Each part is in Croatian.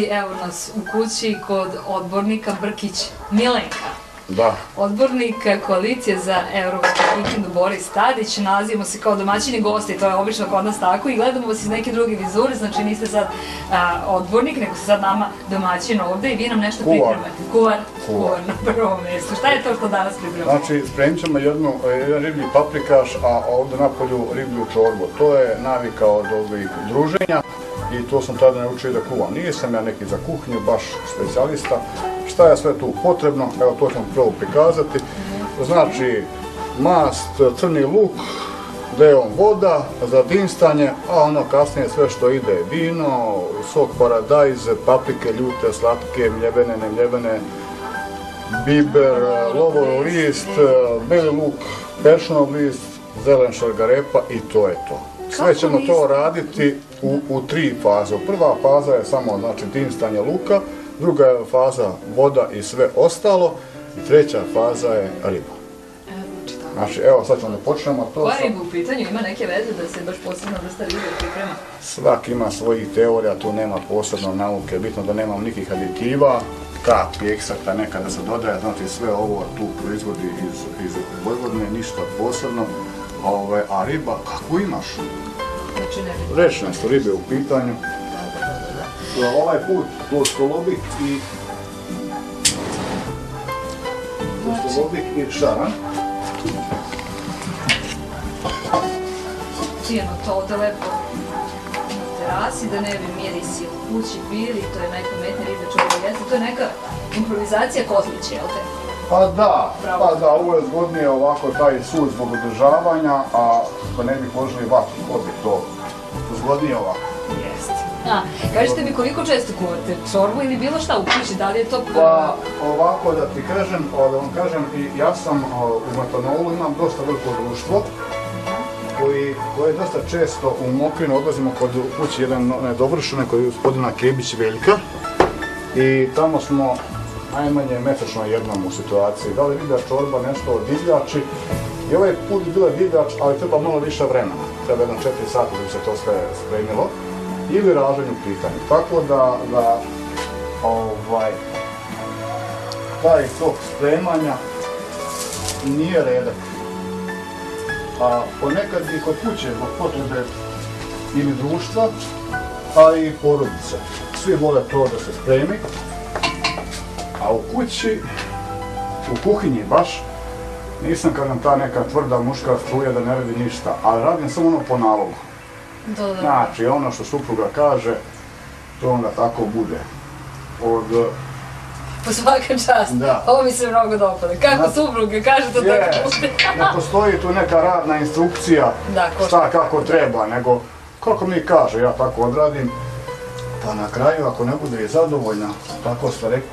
Gledalci, evo nas u kući kod odbornika Brkić Milenka. Da. Odbornik koalicije za Evropsku vikendu Boris Tadić, nazivamo se kao domaćini gosti, to je obično kod nas tako i gledamo vas iz neke druge vizure, znači niste sad a, odbornik, nego ste sad nama domaćin ovde i vi nam nešto Kuvar. pripremate. Kuvar. Kuvar. Kuvar na prvom mjestu. Šta je to što danas pripremamo? Znači, spremit ćemo jednu, e, jedan riblji paprikaš, a ovdje napolju riblju čorbu. To je navika od ovih druženja i to sam tada naučio da kuvam. Nisam ja neki za kuhinju, baš specijalista. Šta je sve tu potrebno? Evo, to ćemo prvo prikazati. Znači, mast, crni luk, deo voda za dinstanje, a ono kasnije sve što ide, vino, sok paradajze, paprike, ljute, slatke, mljevene, nemljevene, biber, lovov list, beli luk, peršnov list, zelen šargarepa i to je to. Sve ćemo to raditi u, u tri faze. Prva faza je samo znači dinstanje luka, druga je faza voda i sve ostalo i treća faza je riba. Evo, znači. Znači, evo sad ćemo da počnemo to. Koja riba u pitanju ima neke veze da se baš posebno vrsta ribe priprema? Svak ima svojih teorija, tu nema posebno nauke, bitno da nemam nikih aditiva, kap i ekstrakta nekada se dodaje, znači sve ovo tu proizvodi iz, iz Vojvodine, ništa posebno, Ove, a riba, kako imaš? Znači. Rečne su ribe u pitanju. Ovaj put ploskolobik i ploskolobik i šaran. Fino to ovdje lepo na terasi, da ne bi mirisi u kući bili, to je najpametnije ribe čovjek jeste. To je neka improvizacija kozliće, jel te? Pa da, Bravo. pa da, ovo je zgodnije ovako taj sud zbog održavanja, a da ne bi požili vatru, ko bi to zgodnije ovako. Jeste. A, kažete mi koliko često kuvate čorbu ili bilo šta u kući, da li je to... Pa ovako da ti kažem, o, da vam kažem, ja sam u Matanolu, imam dosta veliko društvo, koji, koje dosta često u Mokrinu odlazimo kod kući jedan nedovršene koji je gospodina Kebić Veljka i tamo smo najmanje mesečno jednom u situaciji. Da li vidio čorba nešto od divljači i ovaj put bila divljač, ali treba malo više vremena. Treba jedan četiri sata da bi se to sve spremilo ili raženje u pitanju. Tako da, da ovaj, taj tok spremanja nije redak. A ponekad i kod kuće zbog potrebe ili društva, a i porodice. Svi vole to da se spremi. A u kući, u kuhinji baš, nisam kad nam ta neka tvrda muška struja da ne radi ništa, ali radim samo ono po nalogu. Znači, ono što supruga kaže, to onda tako bude. Od Po svaka čast. Da. Ovo mi se mnogo dopada. Kako Da. supruge, kaže to Je, tako bude. ne postoji tu neka radna instrukcija Da, ko šta kako treba, nego kako mi kaže, ja tako odradim, pa na kraju ako ne bude zadovoljna, tako ste rekli,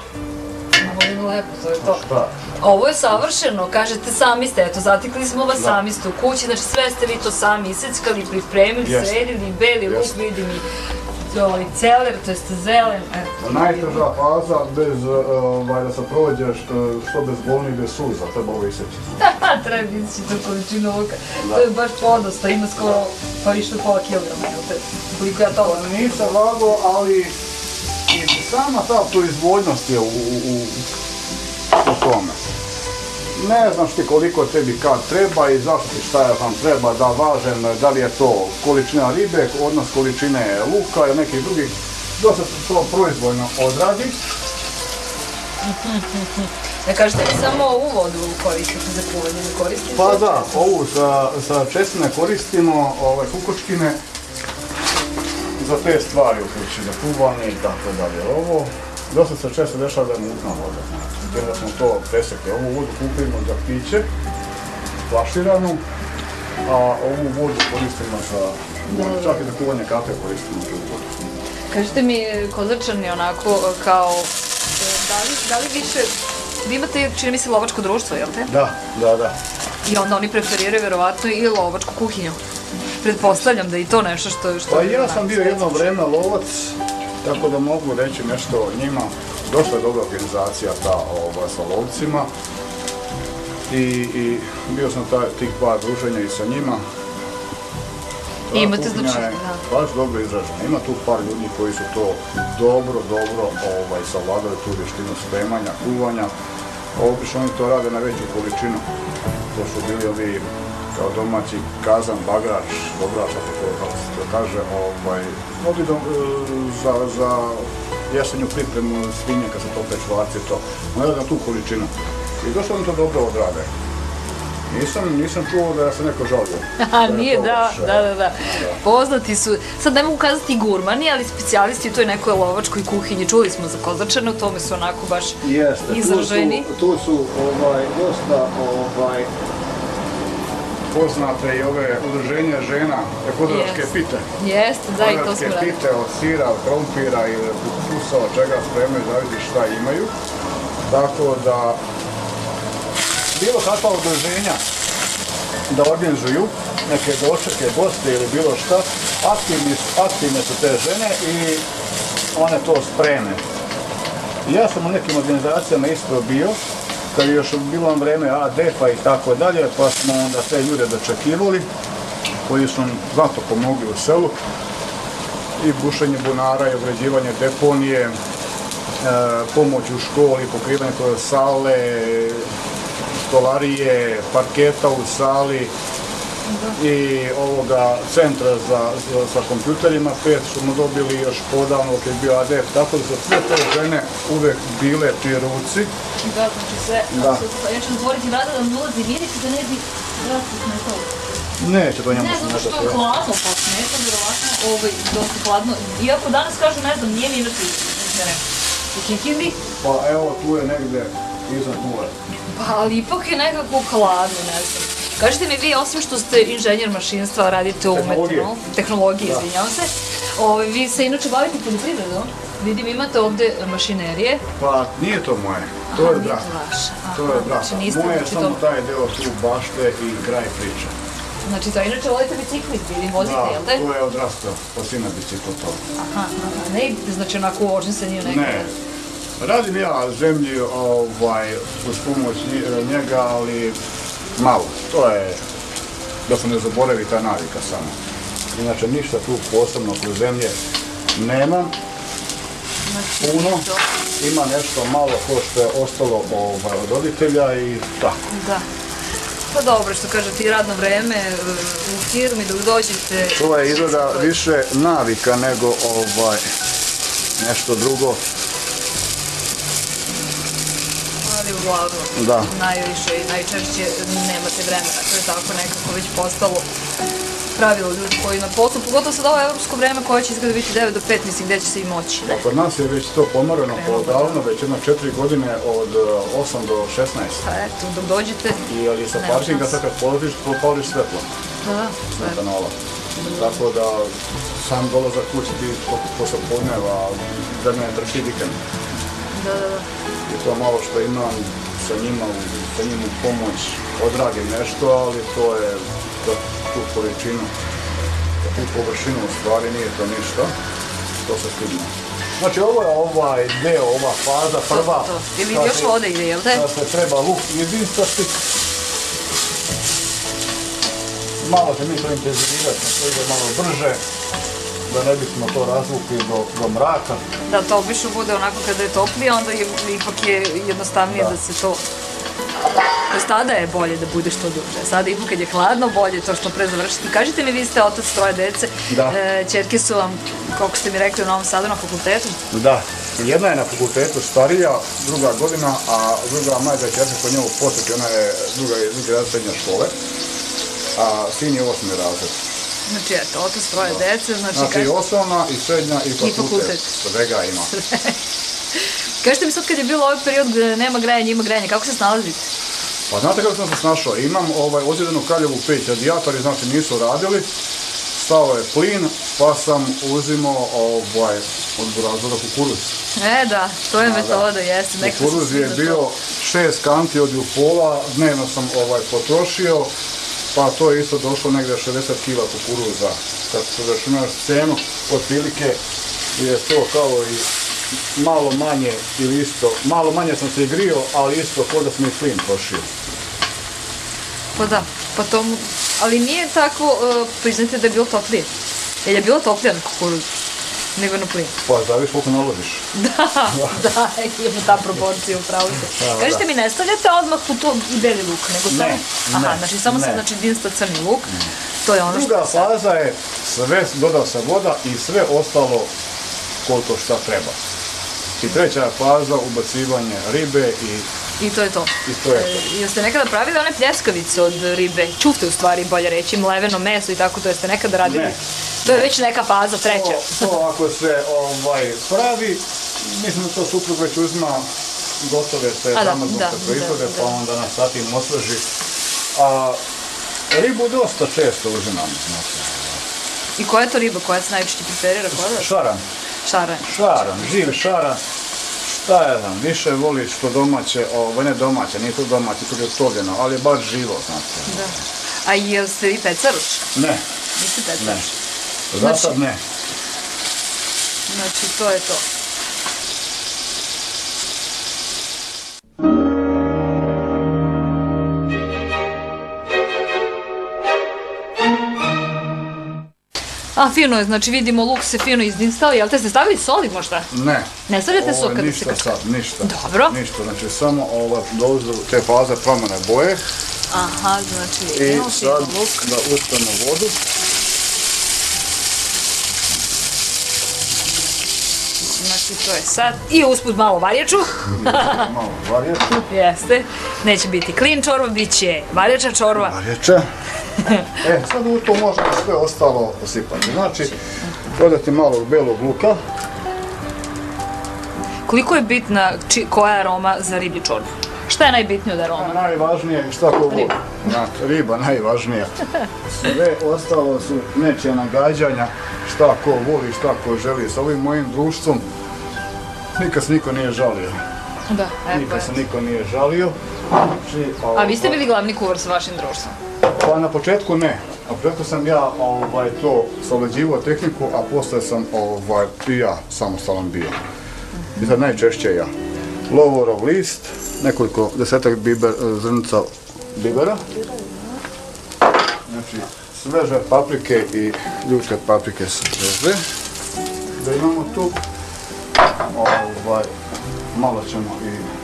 Je lepo, to je to. šta? Ovo je savršeno, kažete sami ste, eto, zatekli smo vas, Da. sami ste u kući, znači sve ste vi to sami iseckali, pripremili, Jeste. sredili, beli luk, Jeste. vidim i ovaj celer, to jest zelen, eto. Najteža faza bez, e, ovaj, da se prođeš e, što bez bolni, bez suza, treba ovo iseći. Treba ići tu količinu luka. Da. To je baš podosta, ima skoro pa više pola kilograma? Koliko ja to Pa nisam vago, ali sama ta proizvodnost je u, u, u, tome. Ne znaš ti koliko tebi kad treba i zašto šta ja znam treba da važem, da li je to količina ribe, odnos količine luka ili nekih drugih, dosta se to proizvoljno odradi. Ne kažete li samo ovu vodu koristite za kuvanje, ne koristite? Pa da, ovu sa, sa česine koristimo, ovaj, kukučkine, za te stvari u kući, za kuvanje i tako dalje. Ovo, dosta se često dešava da je mutna voda. Jer da smo to presekli. Ovu vodu kupimo za piće, flaširanu, a ovu vodu koristimo za, čak i za kuvanje kafe koristimo tu vodu. Kažite mi, Kozarčani onako kao, e, da li, da li više, vi imate, čini mi se, lovačko društvo, jel te? Da, da, da. I onda oni preferiraju verovatno i lovačku kuhinju. Pretpostavljam da je i to nešto što... što Pa ja sam bio jedno vreme lovac, tako da mogu reći nešto o njima. Dosta je dobra organizacija ta ova, sa lovcima. I, i bio sam taj, tih par druženja i sa njima. Ta I imate znači, je da. baš dobro izražena. Ima tu par ljudi koji su to dobro, dobro ovaj, savladali tu vještinu spremanja, kuvanja. Obično oni to rade na veću količinu. To su bili ovi kao domaći kazan, bagrač, dobrač, ako to, kako se to kaže, ovaj, e, za, za jesenju pripremu svinje kad se tope čvarci to. Rade na tu količinu. I dosta oni to dobro odrade. Nisam, nisam čuo da se neko žalio. A je nije, to da, da, da, da. Poznati su, sad ne mogu kazati gurmani, ali specijalisti u toj nekoj lovačkoj kuhinji. Čuli smo za kozačane, u tome su onako baš Jeste, tu izraženi. su, tu su ovaj, dosta ovaj, poznate i ove udruženja žena, ekonomske Jest. pite. Jeste, da, i to smo radili. pite od sira, od krompira ili kukusa, od čega spremaju, zavisi šta imaju. Tako da, bilo kakva udruženja da organizuju neke dočeke, goste ili bilo šta, aktivni, aktivne su te žene i one to spreme. Ja sam u nekim organizacijama isto bio, kad je još bilo vreme ADF-a i tako dalje, pa smo onda te ljude dočekivali, koji su nam znatno pomogli u selu, i bušenje bunara i ograđivanje deponije, e, pomoć u školi, pokrivanje sale, stolarije, parketa u sali i ovoga centra za, za, sa kompjuterima, pet smo dobili još podavno kad je bio ADF, tako da su sve te žene uvek bile pri ruci. Da, znači sve, Da. Ja ću otvoriti vrata da mi ulazi miris i da ne bi vrati smetalo. Neće to njemu Ne, zato što je hladno, pa smeta, vjerovatno, ovaj, dosta hladno. Iako danas kažu, ne znam, nije minus izmjeren. U Kikindi, Pa evo tu je negde iznad nule. pa ali ipak je nekako hladno, ne znam. Kažite mi vi, osim što ste inženjer mašinstva, radite u metanu, tehnologiji, izvinjavam se, vi se inače bavite poljoprivredom, vidim imate ovde mašinerije. Pa nije to moje, to je Aha, nije brat. to je brat. znači Moje je znači samo to- taj deo tu bašte i kraj priče. Znači to inače volite bicikli, vidim, vozite, Da, jel te? to je odrastao, pa sina biciklo to. Aha, aha, ne znači onako u ožnjeni u neke... Ne. Radim ja zemlji ovaj, uz pomoć nje- njega, ali malo. To je da se ne zaboravi ta navika samo. Inače ništa tu posebno kroz zemlje. Znači, Puno. Ima nešto malo ko što je ostalo ovaj, od roditelja i tako. Da. Pa dobro, što kažete, i radno vreme e, u firmi dok dođete... To je izgleda više navika nego ovaj, nešto drugo. Uglavnom, Da. najviše i najčešće nemate vremena. To je tako nekako već postalo pravilo ljudi koji na poslu, pogotovo sad ovo evropsko vreme koje će izgleda biti 9 do 5, mislim gdje će se i moći. Ne? Kod nas je već to da. odavno, već jedno četiri godine od eh, 8 do 16. Pa eto, dok dođete, I ali sa parkinga sad kad položiš, pališ svetlo da, da, sve. Tako da sam dolazak kući ti po- posle podneva, za mene trši vikend. Da, da, da. I to malo što imam sa njima, sa njim u pomoć, odradim nešto, ali to je za tu količinu, za tu površinu u stvari nije to ništa, to se stigne. Znači ovo je ovaj deo, ova faza, prva. To, to. Ili kad još vode ide, jel te? Da se treba luk izdistati. Malo će mi to intenzivirati, to ide malo brže, da ne bismo to razvukli do, do mraka. Da, to obično bude onako kada je toplije, onda je, ipak je jednostavnije da, Da. se to... Jest tada je bolje da bude što duže. Sada ipak kad je hladno, bolje je to što pre završiti. Kažite mi, vi ste otac troje dece. Da. E, čerke su vam, koliko ste mi rekli, u Novom Sadu na fakultetu. Da, jedna je na fakultetu starija, druga godina, a druga majka čerka kod njemu posjeti, ona je druga, drugi razred srednje škole, a sin je osmi razred. Znači, eto, otac troje dece, znači, Znači kažete, osnovna i srednja i fakultet. fakultet. Svega ima. kažite mi sad kad je bilo ovaj period gde nema grejanja, ima grejanja, kako se snalazite? Pa znate kako sam se snašao? Imam ovaj ozidanu kaljevu peć, radijatori znači nisu radili, stao je plin, pa sam uzimao ovaj, od burazora kukuruz. E, da, to je A, da. metoda, jeste. nekako sam Kukuruz je bio šest kanti od pola, dnevno sam ovaj potrošio, pa to je isto došlo negdje 60 kila kukuruza. Kad se računaš cenu, otprilike je to kao i malo manje ili isto, malo manje sam se i grio, ali isto kao da sam i plin trošio. Pa da, pa to Ali nije tako, uh, priznajte da je bilo toplije. Jel je bilo toplije na kukuruz? Nego na plin. Pa zavisi koliko naložiš. Da, da, ima ta proporcija, upravo se. Da, da, Kažete da. mi, ne stavljate odmah u to i beli luk, nego Ne, samo... Aha, ne, znači samo se ne. znači dinsta crni luk. To je ono što... Druga faza je sve, doda se voda i sve ostalo koliko šta treba. I treća faza, ubacivanje ribe i, I to je to. i to je to. E, Jeste nekada pravili one pljeskavice od ribe? Čufte u stvari, bolje reći, mleveno meso i tako, to jeste nekada radili? Ne. To je već neka faza, treća. To, to ako se ovaj, pravi, mislim da to suprug već uzima gotove da, zamrznute proizvode, pa da. onda nas sa tim osveži. A ribu dosta često uzimam, znači. I koja je to riba koja se najčešće preferira kod vas? Šaran, Šaran. šaran, živi šaran, šta ja znam, više voli što domaće, ovaj ne domaće, nije to domaće, to je tovljeno, ali je baš živo, znači. Da. A jel ste vi pecaruš? Ne, Niste ne, pecaruš? za sad ne. Znači, to je to. A, fino je, znači vidimo luk se fino izdinstali, jel te ste stavili soli možda? Ne. Ne stavljate je kada se ništa sad, ništa. Dobro. Ništa, znači samo ovo dozu te faze promjene boje Aha, znači, i sad luk. da uspemo vodu. Znači, to je sad. I usput malo varjaču. Malo varječe. Jeste. Neće biti klin čorba, bit će varjača čorba. Varječe. E, sad u to možemo sve ostalo posipati. Znači, dodati malo belog luka. Koliko je bitna či, koja je aroma za riblju čorbu? Šta je najbitnije od aroma? najvažnije je šta ko voli. Riba. Znači, riba najvažnija. Sve ostalo su nečija nagađanja, šta ko voli, šta ko želi. Sa ovim mojim društvom nikad se niko nije žalio. Da, evo Nikad se niko nije žalio. A vi ste bili glavni kuvar sa vašim društvom? Pa na početku ne. Na početku sam ja ovaj, to savlađivao tehniku, a poslije sam ovaj, i ja samostalan bio. I sad najčešće ja. Lovorov list, nekoliko desetak biber, e, zrnca bibera. Znači, sveže paprike i ljudske paprike sveže. Da imamo tu. Ovaj, malo ćemo i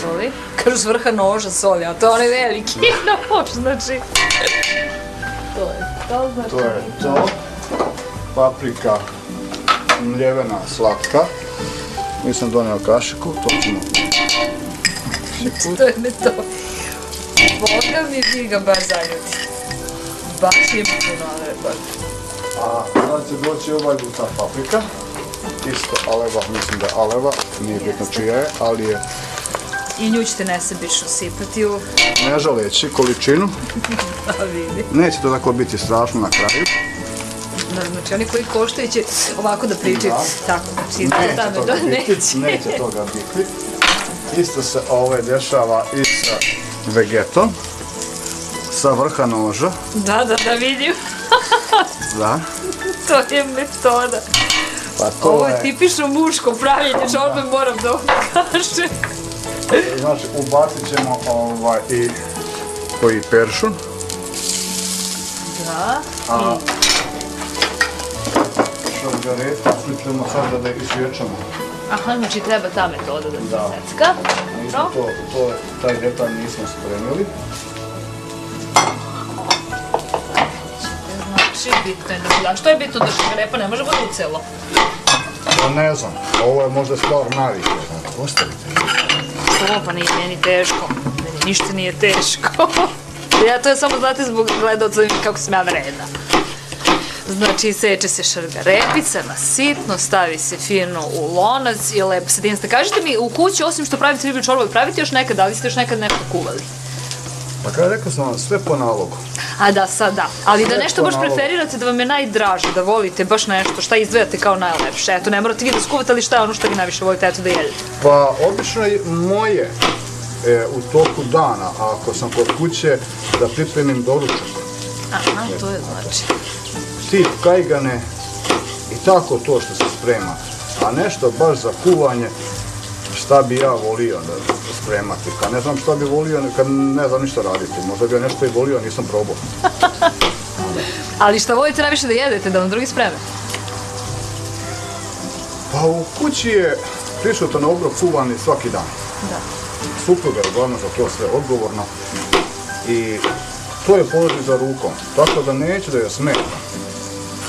Soli. Kažu s vrha noža soli, a to je onaj veliki nož, znači. To je to, znači. To je to. Paprika mljevena slatka. Nisam donio kašiku, to ćemo To je ne to. Boga mi vi ga baš zaljuti. Baš je puno, ali baš. A sad će doći ovaj gusta paprika. Isto aleva, mislim da je aleva, nije bitno čija je, ali je I nju ćete nesebično sipati u... ne žaleći količinu. A vidi. Neće to tako biti strašno na kraju. Da, Znači oni koji koštaju će ovako da pričaju. Da. Tako, znači Neće tamo toga da biti, neće. neće toga biti. Isto se ovaj dešava i sa vegetom. Sa vrha noža, Da, da, da vidim. da. To je metoda. Pa to Ovo je tipično muško pravljenje čorbe, moram da kažem. Znači ubacit ćemo ovaj i koji peršun. Da. A šargaretu ćemo sada da isječemo. Aha, znači treba ta metoda da se Da. secka. Nismo to, to, taj detalj nismo spremili. Znači, bitno je da... A što je bitno da šargarepa ne može biti u celo? Pa ne znam, ovo je možda stvar navike. Ostavite. Što, pa nije meni teško. Meni ništa nije teško. ja to je samo, znate, zbog gledalca kako sam ja vredna. Znači, seče se šargarepica na sitno, stavi se fino u lonac i lepo se. Kažite mi, u kući, osim što pravite riblju čorbu, pravite još nekad, da li ste još nekad nešto kuvali? Pa kada rekao sam vam, sve po nalogu. A da, sad da. Ali da Sve nešto po baš nalogu. preferirate, da vam je najdraže, da volite baš nešto, šta izdvajate kao najlepše. Eto, ne morate vi da skuvate, ali šta je ono što vi najviše volite, eto da jedete. Pa obično je moje e, u toku dana, ako sam kod kuće, da pripremim doručak. Aha, to je znači. Tip kajgane i tako to što se sprema. A nešto baš za kuvanje, šta bi ja volio da spremati. Kad ne znam šta bi volio, kad ne znam ništa raditi. Možda bi ja nešto i volio, nisam probao. Ali šta volite najviše da jedete, da vam drugi spreme? Pa u kući je prisutan obrok kuvani svaki dan. Da. Supruga je uglavnom za to sve odgovorna i to je položaj za rukom. Tako da neću da je smeta.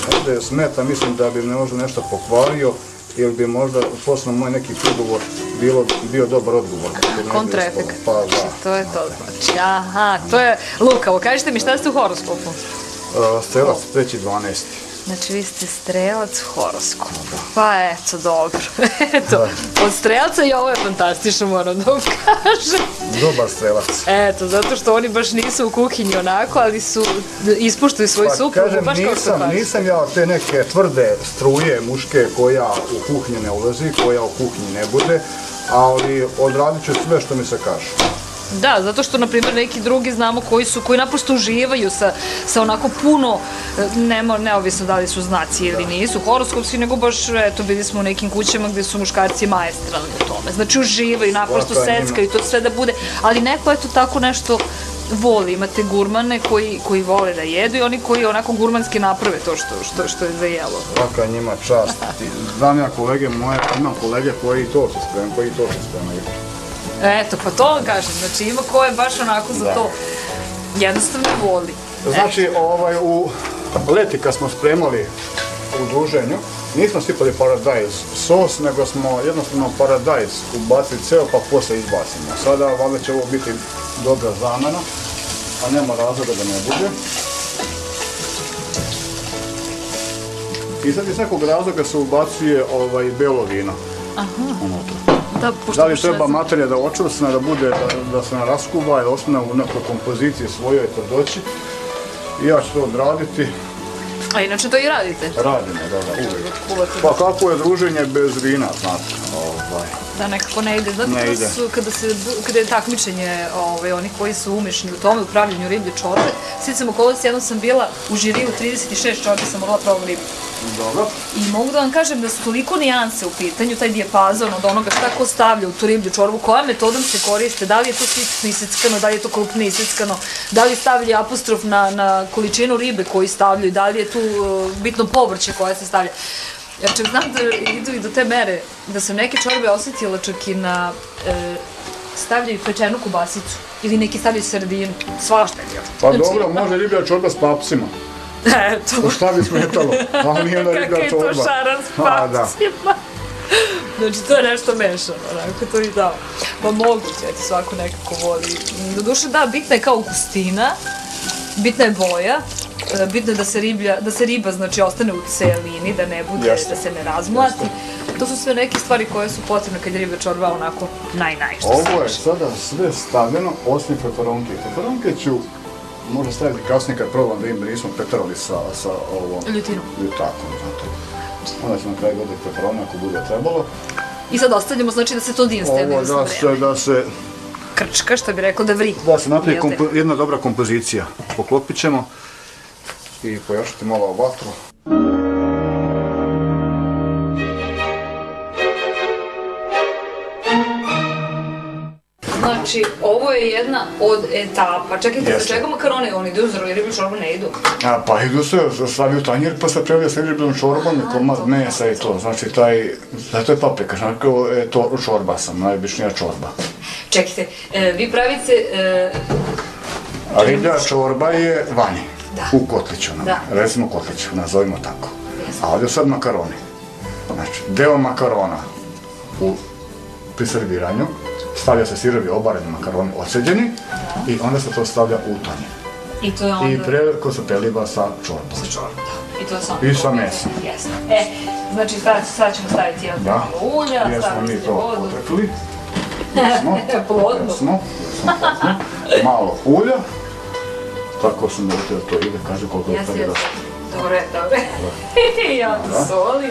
Neću da je smeta, mislim da bi me možda nešto pokvario ili bi možda posle moj neki prigovor bilo, bio dobar odgovor. Kontraefekt. Pa da. To je to znači. Aha, to je lukavo. Kažite mi šta ste u horoskopu? Uh, treći 12. Znači, vi ste strelac horoskop. Pa eto, dobro. eto, od strelca i ovo je fantastično, moram da vam kažem. Dobar strelac. Eto, zato što oni baš nisu u kuhinji onako, ali su, ispuštuju svoju Pa suprugu, kažem, baš kao što nisam, kažu. nisam ja te neke tvrde struje muške koja u kuhinji ne ulazi, koja u kuhinji ne bude, ali odradit ću sve što mi se kaže. Da, zato što, na primjer, neki drugi znamo koji su, koji naprosto uživaju sa, sa onako puno, e, nema, neovisno da li su znaci ili nisu, horoskopski, nego baš, eto, bili smo u nekim kućama gde su muškarci maestralni u tome. Znači, uživaju, naprosto seckaju, to sve da bude, ali neko, eto, tako nešto voli. Imate gurmane koji, koji vole da jedu i oni koji onako gurmanski naprave to što, što, što je za jelo. Svaka njima čast. Znam ja kolege moje, imam kolege koji i to se spremaju, koji i to se spremaju. Eto, pa to vam kažem, znači ima ko je baš onako za Da. to jednostavno voli. Znači, ovaj, u leti kad smo spremali u druženju, nismo sipali paradajz sos, nego smo jednostavno paradajz ubacili ceo pa poslije izbacimo. Sada valjda će ovo biti dobra zamena, a nema razloga da ne bude. I sad iz nekog razloga se ubacuje ovaj belo vino. unutra. Da, pošto Da li treba materija da očvrsne, da bude, da, da se ne raskuva i ostane u nekoj kompoziciji svojoj tvrdoći. I ja ću to odraditi. A inače to i radite. Radimo, da, da, uvijek. Pa kako je druženje bez vina, znate, ovaj. da nekako ne ide. Znate Ne kada, ide. su, kada, se, kada je takmičenje ovaj, oni koji su umešni u tome, u pravljenju riblje čorbe, sticam okolnosti, jednom sam bila u žiriju 36 čorbe, sam mogla probam ribu. Dobro. I mogu da vam kažem da su toliko nijanse u pitanju, taj dijapazon od onoga šta ko stavlja u tu riblju čorbu, kojom metodom se koriste, da li je to sitno iseckano, da li je to krupno iseckano, da li stavlja apostrof na, na količinu ribe koju stavljaju, da li je tu uh, bitno povrće koje se stavlja. Jer čak znam da idu i do te mere, da sam neke čorbe osetila čak i na e, stavljaju pečenu kubasicu ili neki stavljaju sardinu, svašta. Pa Znači, dobro, može riblja čorba s papsima. Eto. Šta bi smetalo? Ali nije onda riblja Kakav je to šaran s A, papcima. Znači, to je nešto mešano, onako, to i da. Pa moguće, eto, svako nekako voli. Doduše, da, bitna je kao gustina, bitna je boja, e, bitno je da se, riblja, da se riba, znači, ostane u celini, da ne bude, Jeste. da se ne razmlati. To su sve neke stvari koje su potrebne kad je riba čorba onako naj-naj, što se Ovo je sada sve stavljeno, osim peperonke. Peperonke ću možda staviti kasnije kad probam da im nismo petrali sa, sa ovom Ljutinom. ljutakom. Znate. Onda ću na kraju dodati peperone ako bude trebalo. I sad ostavljamo, znači, da se to dinste jedno Ovo da se, da se, Krčka, što bi rekao, da vri. da se napravi jedna dobra kompozicija. Poklopit ćemo i pojašati malo vatru. Znači, ovo je jedna od etapa. Čekajte, Jeste. za čega makarone oni idu, zar ribu čorbu ne idu? A, pa idu se, stavi u tanjir pa se prelije sa ribljom čorbom i komad mesa i to. Znači taj, zato je paprika, znači je to čorba sam, najobičnija čorba. Čekajte, e, vi pravite, e, A riblja čorba je vani, Da. u kotliću, nam, Da. recimo kotliću, nazovimo tako. A ovdje sad makaroni. Znači, deo makarona u, pri serviranju, stavlja se sirovi obareni makaroni odseđeni i onda se to stavlja u tanjir. i to je onda... I preko se preliva sa čorbom. sa čorbom. I to samo... I sa mesom. Jasno. E, znači sad, sad ćemo staviti jedno malo ulja, jesmo staviti mi to vodu. potekli. Jesmo, Plodno. jesmo, jesmo, jesmo. Malo ulja. Tako sam da to ide, kaže koliko je treba da. Dobre, dobre. ja to soli.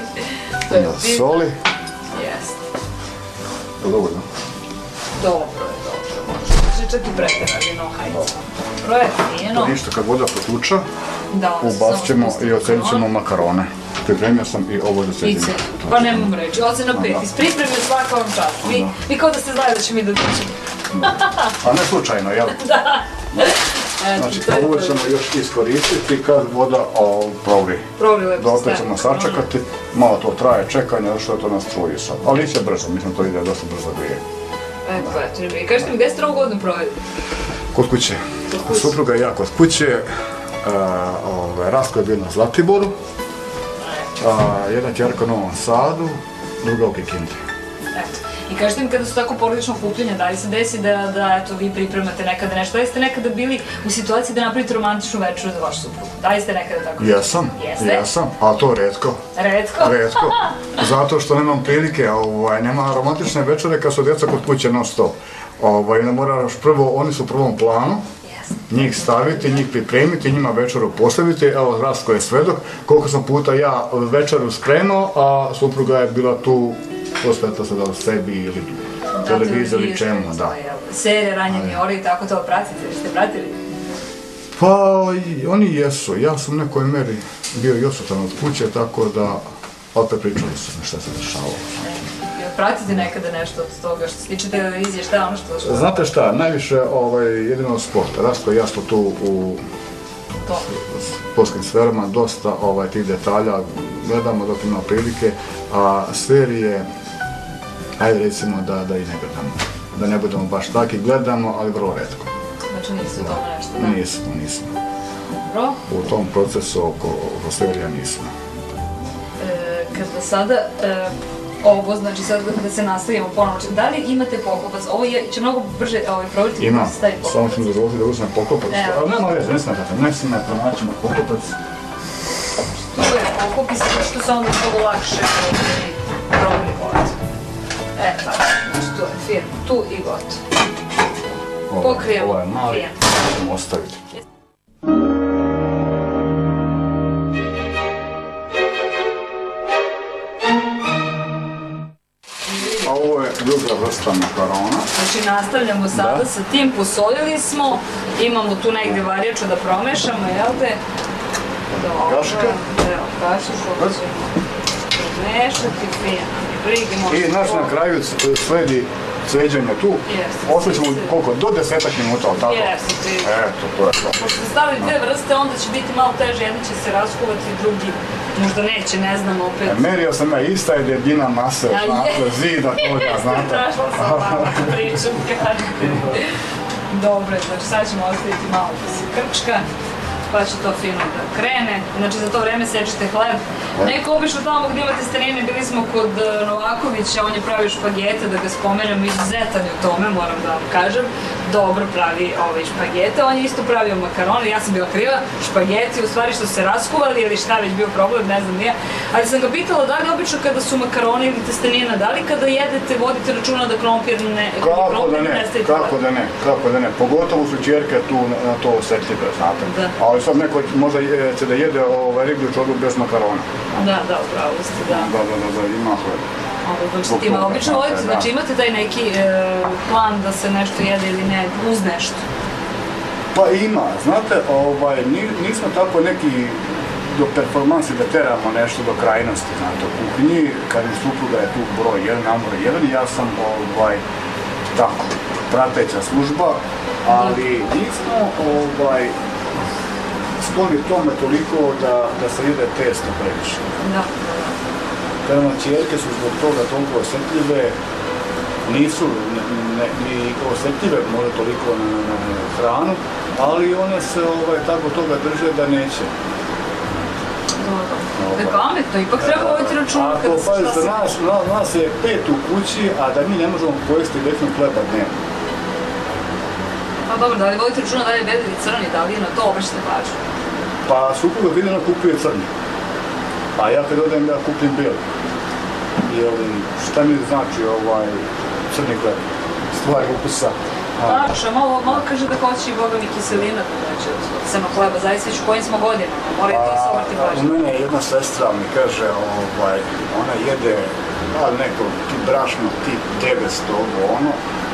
To je soli. Jeste. Dovoljno. Dobro je, dobro. Može. Može čak i preterali, no hajde. Je, fino. Ništa, kad voda potuča, Da, se ubacit ćemo i ocenit ćemo makarone. pripremio sam i ovo I ceđenje. sve. Pa nemam reći, ocena pet. Iz pripreme svaka vam čast. Vi, Da. vi kao da ste znali da će mi da dođemo. A ne slučajno, jel? Eto, Znači, je ovo ćemo još iskoristiti kad voda o, provri. Provri lepo Dokle ćemo sačekati, malo to traje čekanje, što to nas truji sad. Ali iće brzo, mislim to ide dosta brzo grije. E, pa eto, ne bi. Kažete mi, gde ste novu godinu proveli? Kod kuće. Kod kuće. Supruga i ja kod kuće. Uh, ove, Rastko je bio na Zlatiboru, jedna čerka u Novom Sadu, druga u Kikindi. Eto. I kažete mi kada su tako porodično okupljanja, da li se desi da, da eto, vi pripremate nekada nešto? Da li ste nekada bili u situaciji da napravite romantičnu večeru za vašu suprugu? Da li ste nekada tako? Jesam, Jeste? jesam, ali to redko. Redko? Redko. Zato što nemam prilike, ovaj, nema romantične večere kad su djeca kod kuće non stop. Ovaj, onda moraš prvo, oni su u prvom planu, njih staviti, njih pripremiti, njima večeru postaviti. Evo, Rastko je svedok, koliko sam puta ja večeru skrenuo, a supruga je bila tu posveta se da li sebi ili televizor ili čemu, da. Serije, ranjeni ori i tako to pratite, ste pratili? Pa, oni jesu. Ja sam u nekoj meri bio i odsutan od kuće, tako da opet pričali su šta se dešavalo. Pratite nekada nešto od toga što se tiče televizije, šta je ono što... što Znate šta, najviše ovaj, jedino sport. Rastko i ja smo tu u to. sportskim sferama, dosta ovaj, tih detalja gledamo dok ima prilike, a serije, ajde recimo da, da i ne gledamo. Da ne budemo baš taki, gledamo, ali vrlo redko. Znači niste u tome nešto, da? Nismo, nismo. Dobro. U tom procesu oko, serija nismo. E, kada sada e, ovo, znači sad da se nastavimo ponovo, da li imate poklopac? Ovo je, će mnogo brže ovaj, da se stavi samo poklopac. ću mi dozvoliti da uzmem poklopac. Evo. Ali nema veze, ne smijete, ne smijete, pronaćemo poklopac. Tu je poklop i sve što se onda mnogo lakše ovaj. E, tako, znači tu je firma, tu i gotovo. Ovo- Pokrijemo. Ovo je mali, ostaviti. A ovo je druga vrsta makarona. Znači nastavljamo sada Da. sa tim, posolili smo, imamo tu negdje varjaču da promešamo, jel te? Dobro, Kašika. Evo, kašiku ćemo promešati, fino, I naš na kraju sledi ceđenje tu. Jeste. Ostaćemo koliko? Do desetak minuta, ali tako? Eto, to je to. Pošto ste stavili dve vrste, onda će biti malo teže, jedan će se raskuvati, drugi možda neće, ne znam, opet. E, Merio sam ja, ista je debljina mase, znate, zida toga, znate. Tražila sam pričam. Dobro, znači sad ćemo ostaviti malo da se krčka, pa će to fino da krene. Znači za to vreme sečete hleb. Neko obično tamo gdje imate stanine, bili smo kod e, Novakovića, on je pravio špagete, da ga spomenem, izuzetan je u tome, moram da vam kažem. Dobro pravi ove špagete, on je isto pravio makarone, ja sam bila kriva, špageti, u stvari što se raskuvali ili šta već bio problem, ne znam nije. Ali sam ga pitala da li obično kada su makaroni ili testenina, da li kada jedete vodite računa da krompir ne, Kako da ne, kako da ne, kako da ne. Pogotovo su čerke tu na, to osjetljive, znate. Da. Ali sad neko možda će da jede ovaj, riblju čorbu bez makarona. Da, da, upravo ste, da. Da, da, da, da, ima hleb. Ovo baš Zbog s time toga, obično da. znači imate taj neki e, plan da se nešto jede ili ne, uz nešto. Pa ima, znate, ovaj, ni- nismo tako neki do performansi da teramo nešto do krajnosti, znate, u kuhinji, kad je supruga je tu broj jedan, namor jedan, ja sam ovaj, tako, prateća služba, ali nismo ovaj, skloni tome toliko da, da se jede testo previše. Da. Kada čerke su zbog toga toliko osjetljive, nisu ni osjetljive možda toliko na, na, na hranu, ali one se ovaj, tako toga drže da neće. Da pametno, ipak treba voditi računa Ako pazite, nas, na, nas je pet u kući, a da mi ne možemo pojesti defin hleba dnevno. Pa dobro, da li vodite računa da li je ili crni, da li je na to obraćate pažnju? Pa supruga Biljana kupuje crni. A ja kad odem ja kupim bijeli. Jer šta mi znači ovaj crni hleb? Stvar ukusa. A, Naša, malo, malo kaže da hoće i boga mi kiselina, znači od crnog hleba, zavisi već u kojim smo godinama, mora i to se obrati A, u mene jedna sestra mi kaže, ovaj, ona jede da neko tip brašno, tip 900, ovo ono,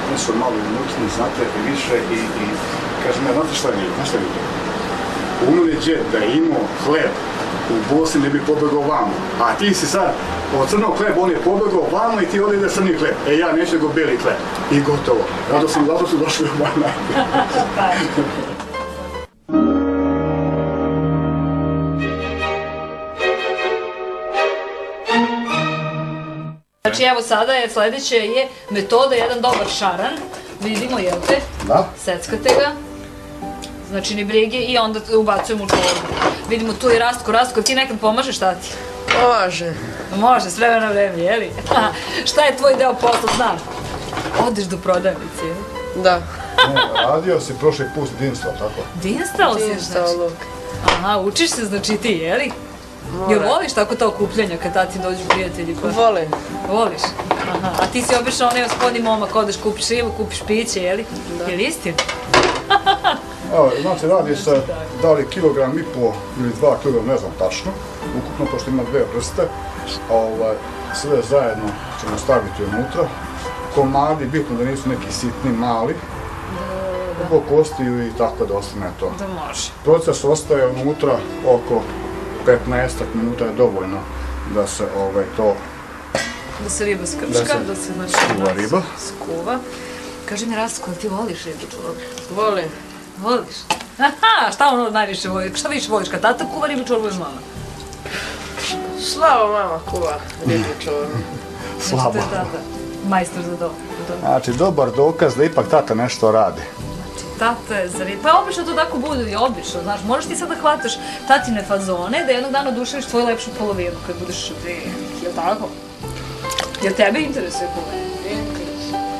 oni su malo mutni, znate, više i, i kaže, ne, znate šta vi, znate šta je džet da je imao hleb u Bosni ne bi pobegao vamo. A ti si sad od crnog hleba, on je pobegao vamo i ti ovdje ide crni hleb. E ja neću go bijeli hleb. I gotovo. Zato sam, zato su došli u Banat. Znači evo sada je sledeće je metoda jedan dobar šaran. Vidimo, jel te? Da? Seckate ga. Znači ni brige i onda ubacujemo u čorbu. Vidimo tu je Rastko. Rastko, ti nekad pomažeš tati? Može. Može, s vremena na vreme, jeli? Šta je tvoj deo posla, znam? Odeš do prodavnice, jel? Da. Ne, radio si prošli put dinstvo, tako? Dinstao si, Dinstao znači? luk. Aha, učiš se, znači ti, jeli? Jel voliš tako ta okupljanja kad tati dođu prijatelji? Pa... Volim. Voliš? Aha, a ti si obično onaj gospodin momak, odeš kupiš ribu, kupiš piće, jeli? Da. Jel istina? Evo, znači radi se da li kilogram i po ili dva kilogram, ne znam tačno, ukupno, pošto ima dve vrste, ovaj, sve zajedno ćemo staviti unutra. Komadi, bitno da nisu neki sitni, mali, zbog kostiju i tako da ostane to. Da može. Proces ostaje unutra oko 15 minuta je dovoljno da se ovaj, to Da se riba skrčka, Da da se znači, skuva riba. Skuva. Kaži mi Rastko, jel ti voliš ribu čorbu? Volim. Voliš? Aha, šta ono najviše voliš? Šta više voliš, kad tata kuva ribu čorbu ili mama? Slava mama kuva ribu čorbu. Znači, to je tata, majstor za to. to. Znači, dobar dokaz da ipak tata nešto radi. Znači, tata je za ribu. Pa obično to tako bude i obično, znaš, možeš ti sad da hvataš tatine fazone, da jednog dana oduševiš tvoju lepšu polovinu kad budeš velik, jel tako? Jel tebe interesuje polovina?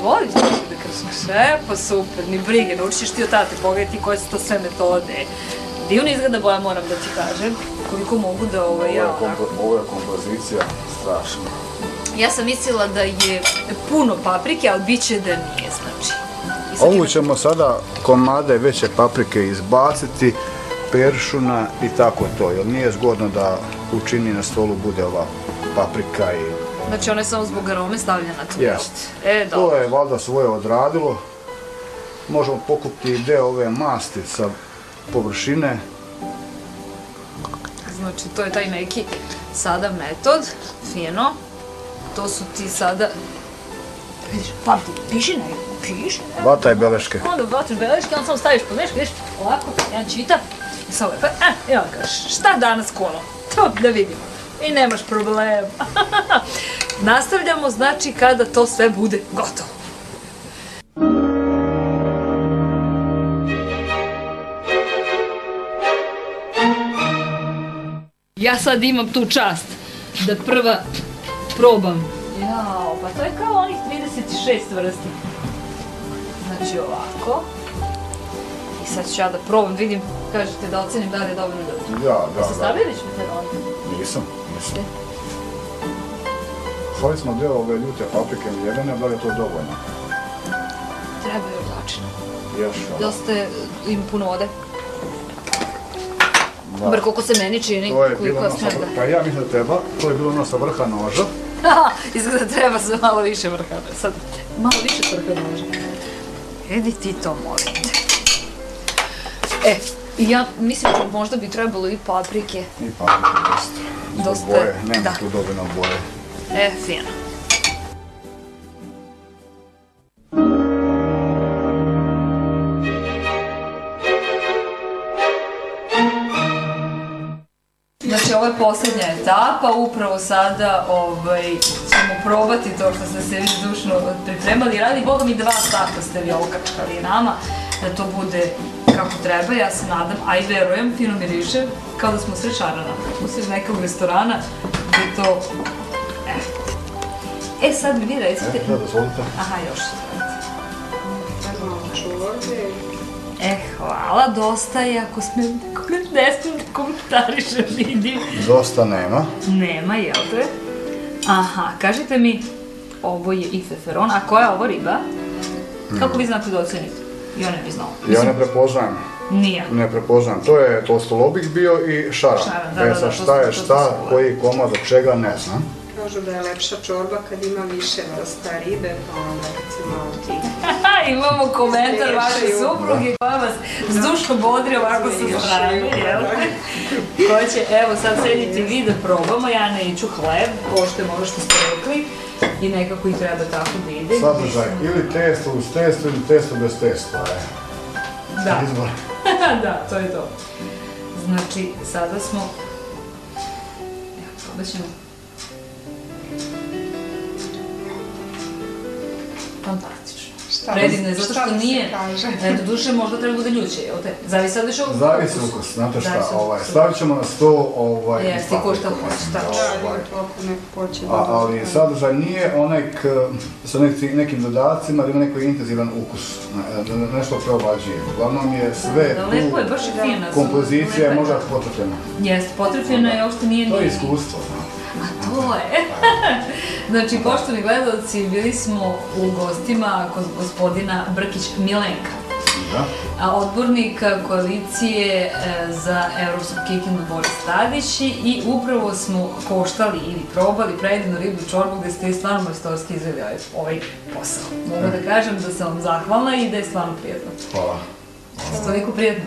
Voliš da da kršniš, e, pa super, ni brige, naučit ćeš ti od tate, pogledaj ti koje su to sve metode. Divno izgleda boja, moram da ti kažem, koliko mogu da ovaj, ja, ovo je kompozicija strašna. ja sam mislila da je puno paprike, ali bit će da nije, znači. Ovu ćemo sada komade veće paprike izbaciti, peršuna i tako to, jer nije zgodno da u čini na stolu bude ova paprika i Znači ona je samo zbog arome stavljena tu. Jest. E, to dobro. je valjda svoje odradilo. Možemo pokupiti deo ove masti sa površine. Znači to je taj neki sada metod, fino. To su ti sada... Pamti, piši ne, piši. Vataj beleške. Onda baciš beleške, onda samo staviš pod meške, vidiš, ovako, jedan čita. I sad lepo, e, i onda kažeš, šta danas kolo? To da vidimo. I nemaš problema. Nastavljamo, znači, kada to sve bude gotovo. Ja sad imam tu čast da prva probam. Jao, pa to je kao onih 36 vrsti. Znači ovako. I sad ću ja da probam, vidim, kažete da ocenim da li je dobro ili dobro. Ja, da, da. stavili već peperoni? Nisam, nisam. Stavili smo deo ove ljute paprike mljevene, da li je to dovoljno? Treba još začina. Još, Dosta je, ima puno vode. da. Bar koliko se meni čini, To je koliko ja smem pa ja mislim da treba, to je bilo ono sa vrha noža. Izgleda treba se malo više vrha. Sad, malo više vrha može. Edi ti to, molim te. E, ja mislim da možda bi trebalo i paprike. I paprike dosta. Dosta, boje, nema da. tu dovoljno boje. E, fino. Znači, ovo je posljednja etapa, upravo sada ovaj, ćemo probati to što ste se vi zdušno pripremali. Radi Boga mi dva sata ste vi okačkali nama, da to bude kako treba, ja se nadam, a i verujem, fino miriše, kao da smo sred šarana, usred nekog restorana, gde to... E, e sad mi vi recite... E, da, dozvolite. Aha, još. E, hvala, dosta je, ako smem, ne smem da komentarišem, vidim. Dosta nema. Nema, jel te? Aha, kažite mi, ovo je i feferon, a koja je ovo riba? Kako vi znate da ocenite? Ja ne bi znala. Ja ne prepoznajem. Nije. Ne prepoznajem. To je tolstolobik bio i šaran. Šaran, da, e da, sad da, šta je to šta, koji komad od čega, ne znam. Kažu da je lepša čorba kad ima više vrsta ribe, pa onda recimo ti. Imamo komentar vaše supruge koja vas zdušno bodri ovako sa strane, jel? Ko će, evo sad sedite vi da probamo, ja neću hleb, pošto je ono što ste rekli i nekako i treba tako da ide. Sadržaj ili testo uz testo ili testo bez testa. E. Da, da, to je to. Znači, sada smo... Evo, probat ćemo. Fantastično. Da- zato što nije... E, do duše možda treba bude ljuće, jel te? Zavisi od Zavisi ukus, znate šta, ovaj, stavit ćemo na sto ovaj, Jeste, ko šta hoće, tačno. Ovaj, A, ali sadržaj nije onaj k, sa neki- nekim dodacima, da ima neki intenzivan ukus, nešto preovađuje. Uglavnom je sve tu, baš je fina. kompozicija je možda potrefljena. Jeste, potrefljena je, uopšte nije To je iskustvo. Je. znači, poštovni gledalci, bili smo u gostima kod gospodina Brkić Milenka, Da? a odbornik koalicije e, za Evropsku kikindu Boris Tadić i upravo smo koštali ili probali predivnu ribu čorbu gde ste stvarno majstorski izveli ovaj, ovaj posao. Mogu da kažem da sam vam zahvalna i da je stvarno prijetno. Hvala. Toliko prijetno.